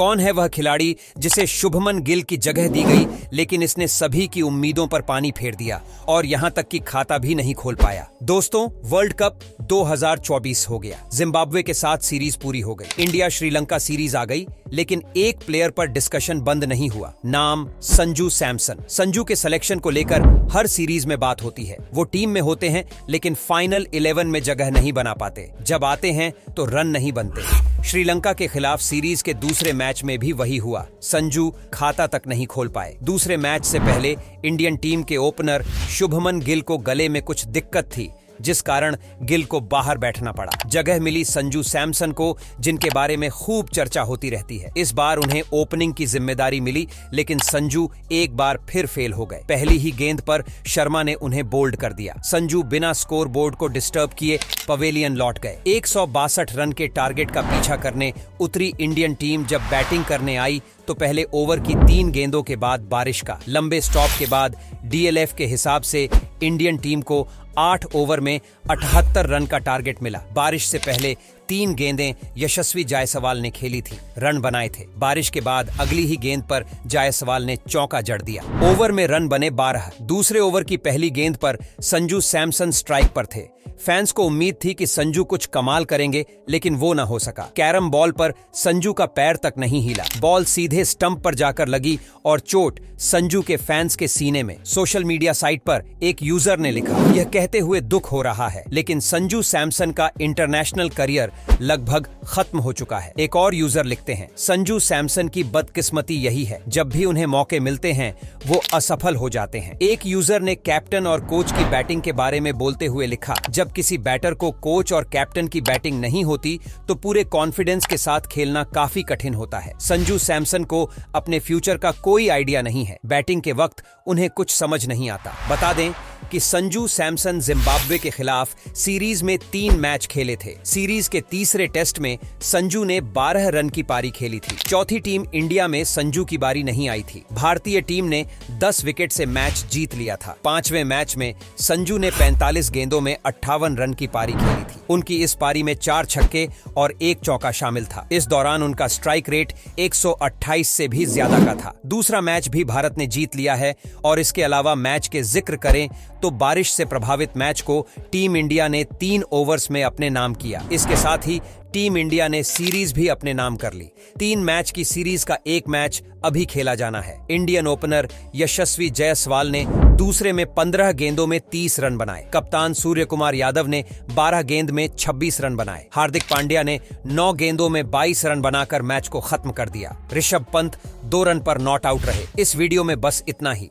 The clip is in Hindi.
कौन है वह खिलाड़ी जिसे शुभमन गिल की जगह दी गई, लेकिन इसने सभी की उम्मीदों पर पानी फेर दिया और यहाँ तक कि खाता भी नहीं खोल पाया। दोस्तों, वर्ल्ड कप 2024 हो गया। जिम्बाब्वे के साथ सीरीज़ पूरी हो गई। इंडिया श्रीलंका सीरीज़ आ गई, लेकिन एक प्लेयर पर डिस्कशन बंद नहीं हुआ। नाम संजू सैमसन। संजू के सिलेक्शन को लेकर हर सीरीज़ में बात होती है। वो टीम में होते हैं, लेकिन फाइनल इलेवन में जगह नहीं बना पाते। जब आते हैं तो रन नहीं बनते। श्रीलंका के खिलाफ सीरीज़ के दूसरे मैच में भी वही हुआ। संजू खाता तक नहीं खोल पाए। दूसरे मैच से पहले इंडियन टीम के ओपनर शुभमन गिल को गले में कुछ दिक्कत थी। जिस कारण गिल को बाहर बैठना पड़ा। जगह मिली संजू सैमसन को, जिनके बारे में खूब चर्चा होती रहती है। इस बार उन्हें ओपनिंग की ज़िम्मेदारी मिली, लेकिन संजू एक बार फिर फेल हो गए। पहली ही गेंद पर शर्मा ने उन्हें बोल्ड कर दिया। संजू बिना स्कोर बोर्ड को डिस्टर्ब किए पवेलियन लौट गए। एक सौ बासठ रन के टारगेट का पीछा करने उतरी इंडियन टीम जब बैटिंग करने आई तो पहले ओवर की तीन गेंदों के बाद बारिश का। लंबे स्टॉप के बाद डीएलएफ के हिसाब से इंडियन टीम को आठ ओवर में अठहत्तर रन का टारगेट मिला। बारिश से पहले तीन गेंदें यशस्वी जायसवाल ने खेली थी, रन बनाए थे। बारिश के बाद अगली ही गेंद पर जायसवाल ने चौका जड़ दिया। ओवर में रन बने बारह। दूसरे ओवर की पहली गेंद पर संजू सैमसन स्ट्राइक पर थे। फैंस को उम्मीद थी कि संजू कुछ कमाल करेंगे, लेकिन वो न हो सका। कैरम बॉल पर संजू का पैर तक नहीं हिला। बॉल सीधे स्टंप पर जाकर लगी और चोट संजू के फैंस के सीने में। सोशल मीडिया साइट पर एक यूज़र ने लिखा, यह कहते हुए दुख हो रहा है, लेकिन संजू सैमसन का इंटरनेशनल करियर लगभग खत्म हो चुका है। एक और यूज़र लिखते हैं, संजू सैमसन की बदकिस्मती यही है, जब भी उन्हें मौके मिलते हैं, वो असफल हो जाते हैं। एक यूज़र ने कैप्टन और कोच की बैटिंग के बारे में बोलते हुए लिखा, जब किसी बैटर को कोच और कैप्टन की बैटिंग नहीं होती तो पूरे कॉन्फिडेंस के साथ खेलना काफ़ी कठिन होता है। संजू सैमसन को अपने फ्यूचर का कोई आइडिया नहीं है। बैटिंग के वक्त उन्हें कुछ समझ नहीं आता। बता दें कि संजू सैमसन जिम्बाब्वे के खिलाफ सीरीज़ में तीन मैच खेले थे। सीरीज़ के तीसरे टेस्ट में संजू ने 12 रन की पारी खेली थी। चौथी टीम इंडिया में संजू की बारी नहीं आई थी। भारतीय टीम ने 10 विकेट से मैच जीत लिया था। पाँचवें मैच में संजू ने 45 गेंदों में अट्ठावन रन की पारी खेली थी। उनकी इस पारी में चार छक्के और एक चौका शामिल था। इस दौरान उनका स्ट्राइक रेट 128 से भी ज़्यादा का था। दूसरा मैच भी भारत ने जीत लिया है और इसके अलावा मैच के ज़िक्र करें तो बारिश से प्रभावित मैच को टीम इंडिया ने तीन ओवर्स में अपने नाम किया। इसके साथ ही टीम इंडिया ने सीरीज़ भी अपने नाम कर ली। तीन मैच की सीरीज़ का एक मैच अभी खेला जाना है। इंडियन ओपनर यशस्वी जायसवाल ने दूसरे में पंद्रह गेंदों में तीस रन बनाए। कप्तान सूर्य कुमार यादव ने बारह गेंद में छब्बीस रन बनाए। हार्दिक पांड्या ने नौ गेंदों में बाईस रन बनाकर मैच को खत्म कर दिया। ऋषभ पंत दो रन पर नॉट आउट रहे। इस वीडियो में बस इतना ही।